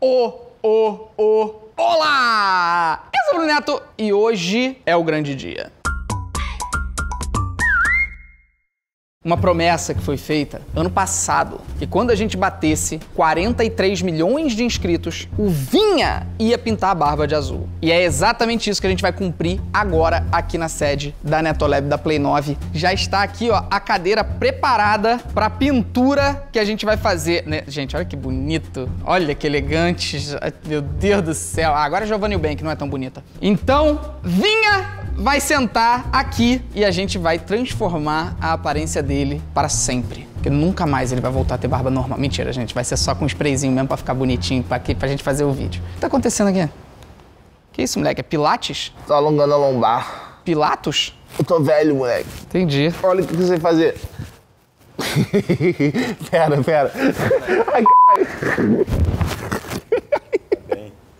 o, o, o, olá! Eu sou o Bruno Neto e hoje é o grande dia. Uma promessa que foi feita ano passado, que quando a gente batesse 43 milhões de inscritos, o Vinha ia pintar a barba de azul. E é exatamente isso que a gente vai cumprir agora aqui na sede da Netolab da Play 9. Já está aqui, ó, a cadeira preparada para pintura que a gente vai fazer. Né? Gente, olha que bonito. Olha que elegante. Meu Deus do céu. Ah, agora é Giovanni Bank não é tão bonita. Então, Vinha vai sentar aqui e a gente vai transformar a aparência dele para sempre. Porque nunca mais ele vai voltar a ter barba normal. Mentira, gente. Vai ser só com um sprayzinho mesmo pra ficar bonitinho, pra, aqui, pra gente fazer o vídeo. O que tá acontecendo aqui? Que isso, moleque? É Pilates? Tô alongando a lombar. Pilatos? Eu tô velho, moleque. Entendi. Olha o que eu sei fazer. pera, pera. Ai,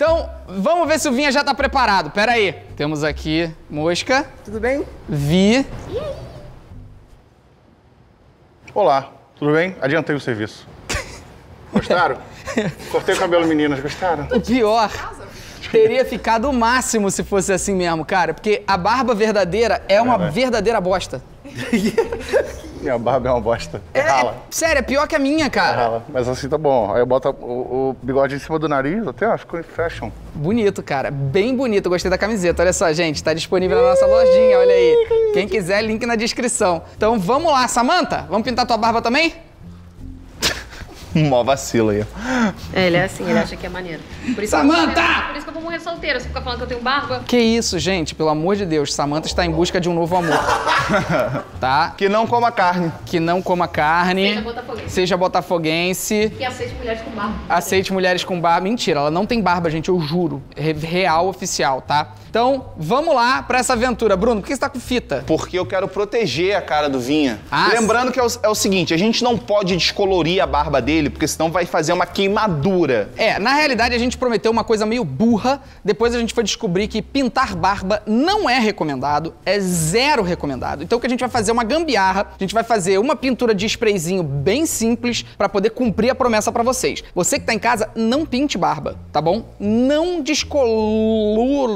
Então, vamos ver se o Vinha já tá preparado. Pera aí. Temos aqui Mosca, Tudo bem? Vi. Olá, tudo bem? Adiantei o serviço. Gostaram? Cortei o cabelo, meninas, gostaram? O pior. Teria ficado o máximo se fosse assim mesmo, cara. Porque a barba verdadeira é uma né? verdadeira bosta. Minha barba é uma bosta. É, rala. Sério, é pior que a minha, É cara. rala. Mas assim tá bom. Aí eu boto o, o bigode em cima do nariz, até ó, ficou em fashion. Bonito, cara. Bem bonito. Gostei da camiseta. Olha só, gente. Tá disponível na nossa lojinha. Olha aí. Quem quiser, link na descrição. Então vamos lá, Samantha. Vamos pintar tua barba também? Mó vacilo aí. É, ele é assim, ele acha que é maneiro. Por isso, Samantha! Que eu por isso que eu vou morrer solteira. Você fica falando que eu tenho barba. Que isso, gente. Pelo amor de Deus. Samantha está em busca de um novo amor. tá? Que não coma carne. Que não coma carne. Seja botafoguense. Seja botafoguense. Que aceite mulheres com barba. Aceite mulheres com barba. Mentira, ela não tem barba, gente, eu juro. Re- Real oficial, tá? Então, vamos lá pra essa aventura. Bruno, por que você tá com fita? Porque eu quero proteger a cara do Vinha. Ah, Lembrando que é o, é o seguinte, a gente não pode descolorir a barba dele, porque senão vai fazer uma queimadura. É, na realidade a gente prometeu uma coisa meio burra, depois a gente foi descobrir que pintar barba não é recomendado, é zero recomendado. Então o que a gente vai fazer é uma gambiarra, a gente vai fazer uma pintura de sprayzinho bem simples pra poder cumprir a promessa pra vocês. Você que tá em casa, não pinte barba, tá bom? Não descolora,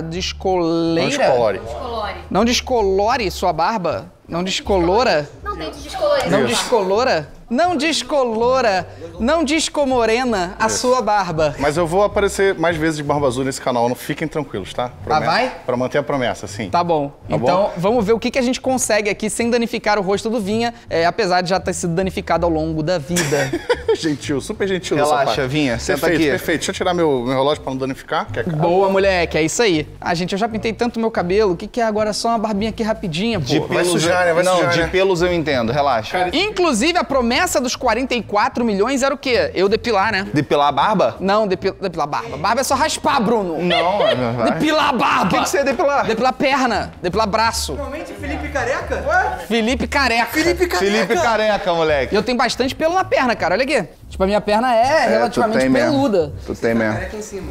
descoleira. Não descolore. Descolore. Não descolore sua barba? Não descolora? Não tente descolorir. Não descolora? Não descolora, não descomorena a sua barba. Mas eu vou aparecer mais vezes de barba azul nesse canal, não fiquem tranquilos, tá? Ah, vai? Pra manter a promessa, sim. Tá bom. Tá então bom? vamos ver o que, que a gente consegue aqui sem danificar o rosto do Vinha, é, apesar de já ter sido danificado ao longo da vida. gentil, super gentil Relaxa. Vinha, senta perfeito, aqui. Perfeito, Deixa eu tirar meu, meu relógio pra não danificar, que é caro. Boa, moleque, é isso aí. Ah, gente, eu já pintei tanto meu cabelo, o que, que é agora só uma barbinha aqui rapidinha, pô? De vai sujar, né? Vai não, sujar, de né? pelos eu entendo, relaxa. Inclusive, a promessa dos 44 milhões era o quê? Eu depilar, né? Depilar a barba? Não, depi- depilar barba. Barba é só raspar, Bruno. Não, vai. Depilar a barba. O que, que você ia depilar? Depilar perna, depilar braço. Realmente Felipe Careca? Ué? Felipe careca. Felipe Careca? Felipe Careca, E moleque. eu tenho bastante pelo na perna, cara. Olha aqui. Tipo, a minha perna é, relativamente tu tem mesmo. peluda. Tu tem mesmo.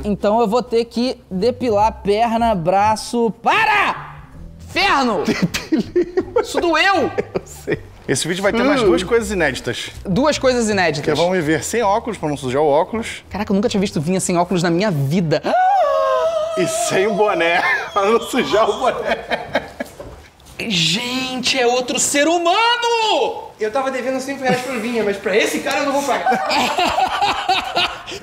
Então eu vou ter que depilar perna, braço. Para! Ferno! Isso doeu! Esse vídeo vai ter mais duas coisas inéditas. Duas coisas Que inéditas. vão me ver sem óculos, pra não sujar o óculos, Caraca, eu nunca tinha visto vinha sem óculos na minha vida. e sem o boné, pra não sujar o boné. Gente, é outro ser humano! Eu tava devendo 5 reais pro Vinha, mas pra esse cara eu não vou pagar.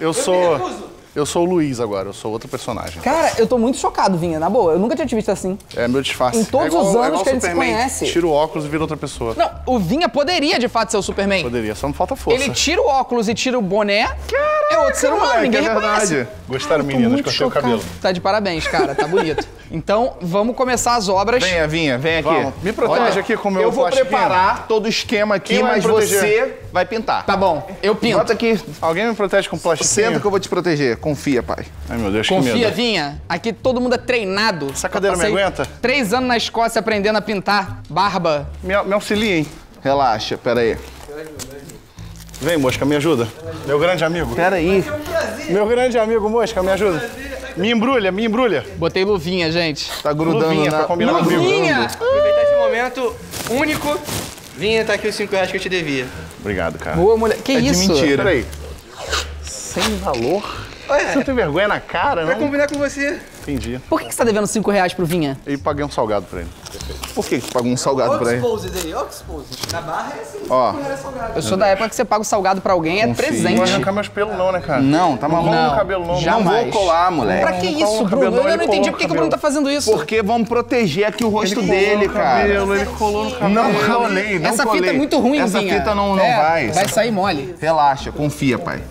Eu me sou. Eu sou o Luiz agora, eu sou outro personagem. Cara, eu tô muito chocado, Vinha, na boa. Eu nunca tinha te visto assim. É meu disfarce. Em todos É igual- os é anos igual que a gente se conhece. Tira o óculos e vira outra pessoa. Não, o Vinha poderia de fato ser o Superman. Poderia, só não falta força. Ele tira o óculos e tira o boné. é outro ser humano, ninguém é reconhece. verdade. Gostaram, meninas? muito Cortei o cabelo. Tá de parabéns, cara. Tá bonito. Então, vamos começar as obras. Venha, Vinha, vem aqui. Vamos. Me protege aqui com o meu Eu vou preparar todo o esquema aqui, Quem vai mas proteger? você vai pintar. Tá bom, eu pinto. Bota aqui. Alguém me protege com plástico? Senta que eu vou te proteger. Confia, pai. Ai, meu Deus, que Confia, medo. Vinha. Aqui todo mundo é treinado. Essa cadeira me aguenta? Três anos na Escócia aprendendo a pintar barba. Me, me auxilia, hein? Relaxa, pera aí. Vem, Mosca, me ajuda. Meu grande amigo. Pera aí. Meu grande amigo, Mosca, me ajuda. Me embrulha, me embrulha. Botei luvinha, gente. Tá grudando Luvinha, na... pra combinar comigo. Luvinha! Aproveitar esse momento único. Vinha, tá aqui os 5 reais que eu te devia. Obrigado, cara. Boa mulher. Que É de isso? mentira. Peraí. Sem valor? Ué, Você não tem vergonha na cara, vai não? combinar com você. Entendi. Por que, que você tá devendo 5 reais pro Vinha? E paguei um salgado pra ele. Por que que pagou um salgado pra ele? Oxposes aí, Oxposes. Na barra é assim. Ó. cinco reais salgado. Eu sou da época que você paga o salgado pra alguém, é Confia. Não presente. vai arrancar meus pelos não, né, cara? Não, tá maluco? Não, cabelo não. já- Não vou Jamais. colar, moleque. Pra que isso, Bruno? Eu não entendi por que, o. Bruno tá fazendo isso. Porque vamos proteger aqui o rosto Ele dele, colou no cara. cabelo, ele colou no cabelo. Não colei, não Essa colei. fita é muito ruim, Essa Vinha. fita não, não É, vai. Vai sair mole. Relaxa, confia, pai.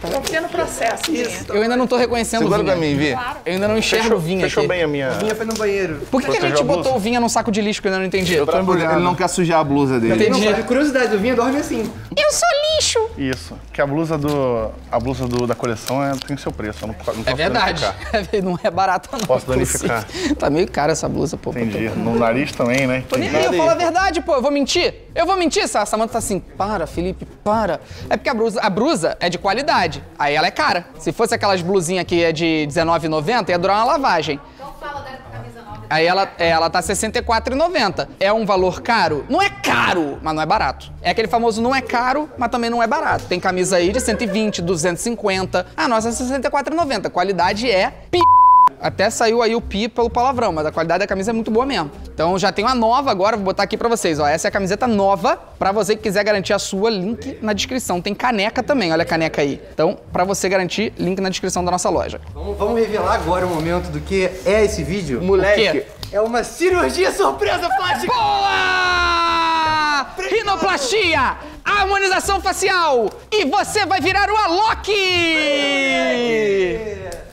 Confia no processo. Isso. Eu ainda não tô reconhecendo Segura o Vinha. pra mim, Vi. Eu ainda não enxergo Fechou, o Vinha fechou aqui. bem a minha... Vinha foi no banheiro. Por que, que a gente botou o Vinha num saco de lixo que eu ainda não entendi? tô embrulhado. Ele não quer sujar a blusa dele. Entendi. Não, curiosidade, o Vinha dorme assim. Eu sou lixo! Isso. Que a blusa do... A blusa do, da coleção é, tem seu preço. Eu não, não posso É verdade. danificar. Não é barato, não. Posso danificar. Tá meio cara essa blusa, pô. Entendi. No nariz também, né? Tô nem aí, eu falo a verdade, pô. Eu vou mentir? Eu vou mentir? A Samanta tá assim, para, Felipe, para. É porque a blusa, a blusa é de qualidade. Aí ela é cara. Se fosse aquelas blusinhas que é de R$19,90, ia durar uma lavagem. Aí ela, é, ela tá R$ 64,90. É um valor caro? Não é caro, mas não é barato. É aquele famoso não é caro, mas também não é barato. Tem camisa aí de 120, 250. A nossa é R$ 64,90. Qualidade é p... Até saiu aí o pi pelo palavrão, mas a qualidade da camisa é muito boa mesmo. Então já tem uma nova agora, vou botar aqui pra vocês, ó. Essa é a camiseta nova, pra você que quiser garantir a sua, link na descrição. Tem caneca também, olha a caneca aí. Então, pra você garantir, link na descrição da nossa loja. Vamos, vamos revelar agora o momento do que é esse vídeo. Moleque, É uma cirurgia surpresa plástica. Boa! Rinoplastia, harmonização facial e você vai virar o Alok!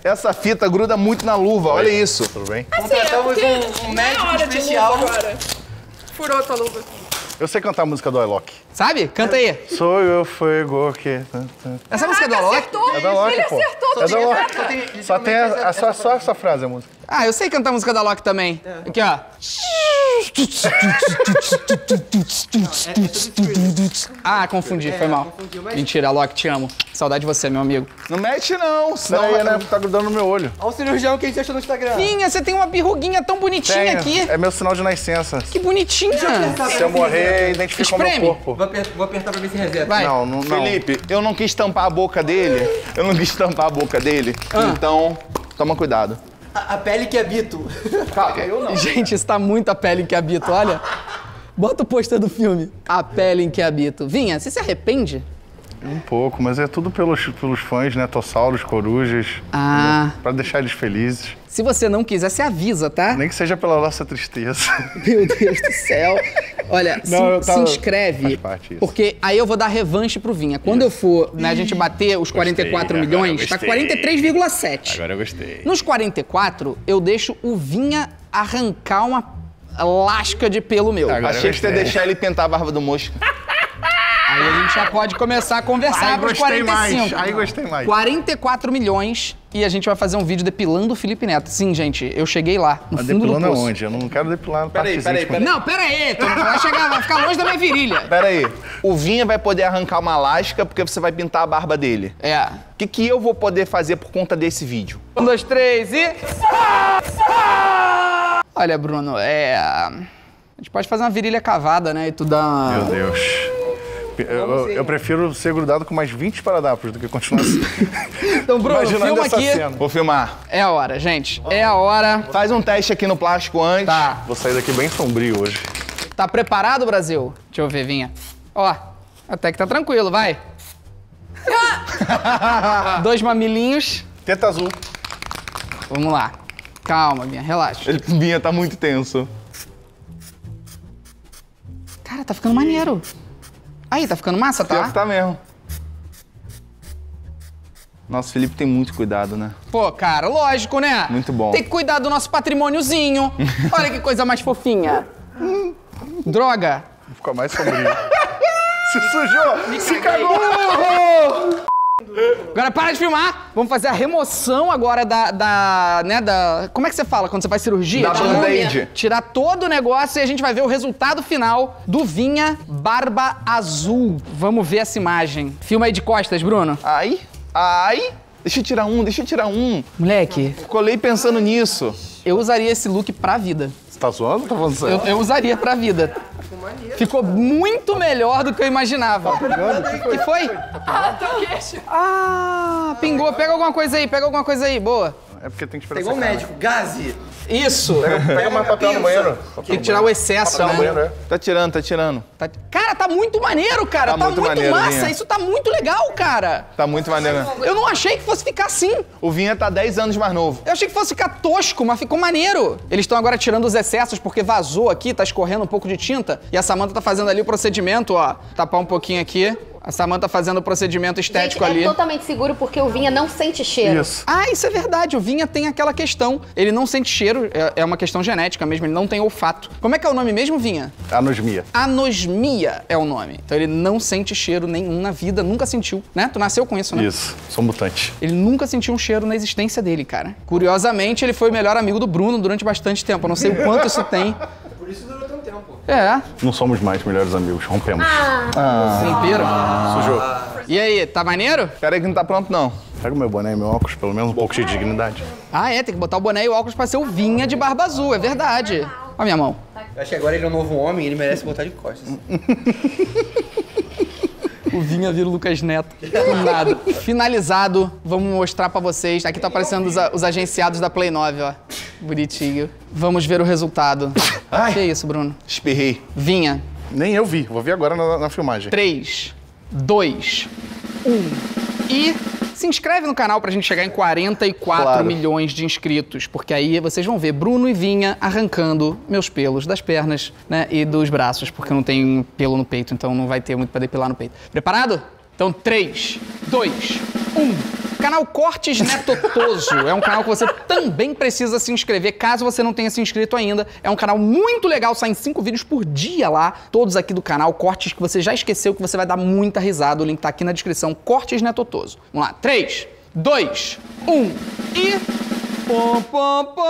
Essa fita gruda muito na luva, olha isso. Tudo bem? Contratamos um, um médico especial. Furou tua luva. Eu sei cantar a música do Alok. Sabe? Canta aí. Sou eu fogo que... Essa música é do Alok? É da Alok, pô. É da Alok. Só tem a, a- só, só essa frase a música. Ah, eu sei cantar a música da Alok também. Aqui, ó. Ah, confundi, foi mal. Mentira, Alok, te amo. Saudade de você, meu amigo. Não mete não, senão Pera aí, vai- né? Tá grudando no meu olho. Olha o cirurgião que a gente achou no Instagram. Vinha, você tem uma birruguinha tão bonitinha aqui. É meu sinal de nascença. Que bonitinha. Se eu morrer, identifica o meu corpo. Vou, aper- vou apertar pra ver se reseta. Vai. Não, não, não. Felipe, eu não quis tampar a boca dele. Eu não quis tampar a boca dele. Ah. Então, toma cuidado. A, a pele que habito. Calma, eu não. Gente, isso tá muito a pele em que habito, olha. Bota o pôster do filme. A pele em que habito. Vinha, você se arrepende? Um pouco, mas é tudo pelos, pelos fãs, né? Tossauros, corujas. Ah. Pra deixar eles felizes. Se você não quiser, você avisa, tá? Nem que seja pela nossa tristeza. Meu Deus do céu. Olha, se, Não, eu se tava- inscreve, faz parte isso. porque aí eu vou dar revanche pro Vinha. Quando eu for, né, a gente bater os 44 agora eu milhões, tá gostei. 43,7. Agora eu gostei. Nos 44, eu deixo o Vinha arrancar uma lasca de pelo meu. Agora Achei que você ia deixar ele pintar a barba do mosca. Aí a gente já pode começar a conversar Aí pros gostei 45. mais, aí gostei mais. 44 milhões e a gente vai fazer um vídeo depilando o Felipe Neto. Sim, gente, eu cheguei lá, no Mas fundo do depilando aonde? Eu não quero depilar Peraí, peraí, peraí. Não, pera aí, tu não vai chegar, vai ficar longe da minha virilha. Pera aí. O Vinha vai poder arrancar uma lasca porque você vai pintar a barba dele. É. O que, que eu vou poder fazer por conta desse vídeo? Um, dois, três e. Olha, Bruno, é. A gente pode fazer uma virilha cavada, né? E tu dá. Meu Deus. Eu, eu- eu prefiro ser grudado com mais 20 esparadrapos do que continuar assim. Então, Bruno, Imaginando filma aqui. cena. Vou filmar. É a hora, gente. É a hora. Faz um teste aqui no plástico antes. Tá. Vou sair daqui bem sombrio hoje. Tá preparado, Brasil? Deixa eu ver, Vinha. Ó, até que tá tranquilo, vai. Dois mamilinhos. Teta azul. Vamos lá. Calma, Vinha, relaxa. Ele, Vinha tá muito tenso. Cara, tá ficando maneiro. Aí, tá ficando massa, Pior tá? que tá mesmo. Nossa, o Felipe tem muito cuidado, né? Pô, cara, lógico, né? Muito bom. Tem que cuidar do nosso patrimôniozinho. Olha que coisa mais fofinha. Droga. Vou ficar mais sombrio. Se sujou! Se cagou! Agora para de filmar. Vamos fazer a remoção agora da, da, né, da... Como é que você fala quando você faz cirurgia? Da band-aid. Tirar todo o negócio e a gente vai ver o resultado final do Vinha Barba Azul. Vamos ver essa imagem. Filma aí de costas, Bruno. Ai, ai. Deixa eu tirar um, deixa eu tirar um. Moleque, Colei pensando nisso. eu usaria esse look pra vida. Você tá zoando ou tá falando sério? Eu, eu usaria pra vida. Ficou muito melhor do que eu imaginava. O que foi? Ah, teu queixo. Ah, pingou. Pega alguma coisa aí, pega alguma coisa aí. Boa. É porque tem que esperar Pegou um secar, né? médico, gaze. Isso. Pega mais papel no banheiro. Tem que tirar o excesso, Papel no banheiro, né? é. Tá tirando, tá tirando. Tá- Cara, tá muito maneiro, cara. Tá, Tá muito, muito maneiro, massa. Vinha. Isso tá muito legal, cara. Tá muito maneiro. Eu não achei que fosse ficar assim. O Vinha tá 10 anos mais novo. Eu achei que fosse ficar tosco, mas ficou maneiro. Eles estão agora tirando os excessos porque vazou aqui, tá escorrendo um pouco de tinta. E a Samanta tá fazendo ali o procedimento, ó. Tapar um pouquinho aqui. A Samanta fazendo o procedimento estético Gente, ali. é totalmente seguro porque o vinha não sente cheiro. Isso. Ah, isso é verdade. O Vinha tem aquela questão. Ele não sente cheiro, é, é uma questão genética mesmo, ele não tem olfato. Como é que é o nome mesmo, Vinha? Anosmia. Anosmia é o nome. Então ele não sente cheiro nenhum na vida, nunca sentiu, né? Tu nasceu com isso, né? Isso. Sou mutante. Ele nunca sentiu um cheiro na existência dele, cara. Curiosamente, ele foi o melhor amigo do Bruno durante bastante tempo. Eu não sei o quanto isso tem. Por isso tempo. É, Não somos mais melhores amigos. Rompemos. romperam. Sujou. E aí, tá maneiro? Pera aí que não tá pronto, não. Pega o meu boné e meu óculos, pelo menos um pouco de dignidade. Ah, é, tem que botar o boné e o óculos pra ser o Vinha de barba azul, é verdade. Olha a minha mão. Eu acho que agora ele é um novo homem e ele merece botar de costas. O Vinha vira o Lucas Neto. Nada. Finalizado, vamos mostrar pra vocês. Aqui tá aparecendo os, os agenciados da Play 9, ó. Bonitinho. Vamos ver o resultado. Ai. Que isso, Bruno? Espirrei. Vinha. Nem eu vi. Vou ver agora na, na filmagem. 3, 2, 1 e se inscreve no canal pra gente chegar em 44 Claro. milhões de inscritos, porque aí vocês vão ver Bruno e Vinha arrancando meus pelos das pernas, né, e dos braços, porque eu não tenho pelo no peito, então não vai ter muito pra depilar no peito. Preparado? Então 3, 2, 1. Canal Cortes Netotoso é um canal que você também precisa se inscrever, caso você não tenha se inscrito ainda. É um canal muito legal, saem cinco vídeos por dia lá, todos aqui do canal, cortes que você já esqueceu, que você vai dar muita risada. O link tá aqui na descrição, Cortes Netotoso. Vamos lá, 3, 2, 1 e... Pom, pom, pom.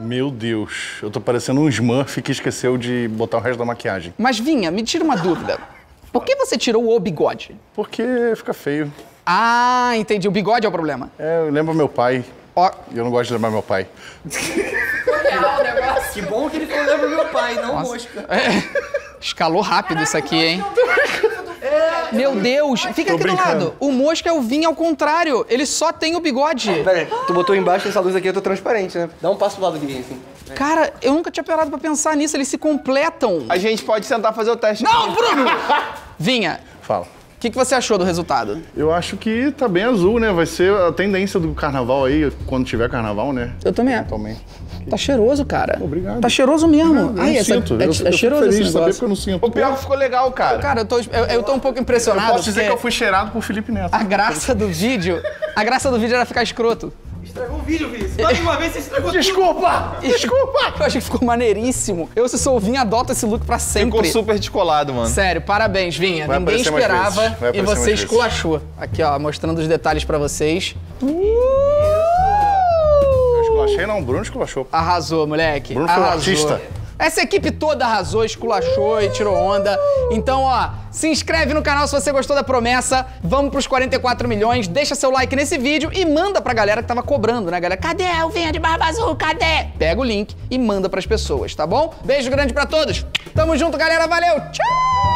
Meu Deus. Eu tô parecendo um Smurf que esqueceu de botar o resto da maquiagem. Mas Vinha, me tira uma dúvida. Por que você tirou o bigode? Porque fica feio. Ah, entendi. O bigode é o problema. É, eu lembro meu pai. Ó, E eu não gosto de lembrar meu pai. Real o negócio. Que bom que ele falou lembra meu pai, não mosca. Escalou rápido isso aqui, hein? Meu Deus, fica Tô aqui do brincando. lado. O Mosca é o Vinha ao contrário. Ele só tem o bigode. Pera aí, tu botou embaixo dessa luz aqui, eu tô transparente, né? Dá um passo pro lado aqui, assim. Cara, eu nunca tinha parado pra pensar nisso. Eles se completam. A gente pode tentar fazer o teste. Não, Bruno! Vinha, Fala. o que, que você achou do resultado? Eu acho que tá bem azul, né? Vai ser a tendência do carnaval aí, quando tiver carnaval, né? Eu também. Também. Tá cheiroso, cara. Obrigado. Tá cheiroso mesmo. Eu Ai, essa- sinto. é, eu, é eu fico cheiroso feliz esse de saber porque eu não sinto. O pior que ficou legal, cara. Cara, eu tô, eu, eu tô um pouco impressionado. eu posso dizer que eu fui cheirado por Felipe Neto. A graça do vídeo... A graça do vídeo era ficar escroto. Estragou o vídeo, Vinícius. Mais uma vez você estragou Desculpa! Desculpa! Eu achei que ficou maneiríssimo. Eu, se sou o Vinha, adoto esse look pra sempre. Ficou super descolado, mano. Sério, parabéns, Vinha. Vai Ninguém esperava e você esculachou. Aqui, ó, mostrando os detalhes pra vocês. Eu esculachei não, o Bruno esculachou. Arrasou, moleque. Bruno foi um arrasou. artista. Essa equipe toda arrasou, esculachou e tirou onda. Então, ó, se inscreve no canal se você gostou da promessa. Vamos pros 44 milhões. Deixa seu like nesse vídeo e manda pra galera que tava cobrando, né, galera? Cadê o Vinha de Barba Azul? Cadê? Pega o link e manda pras pessoas, tá bom? Beijo grande pra todos. Tamo junto, galera. Valeu. Tchau!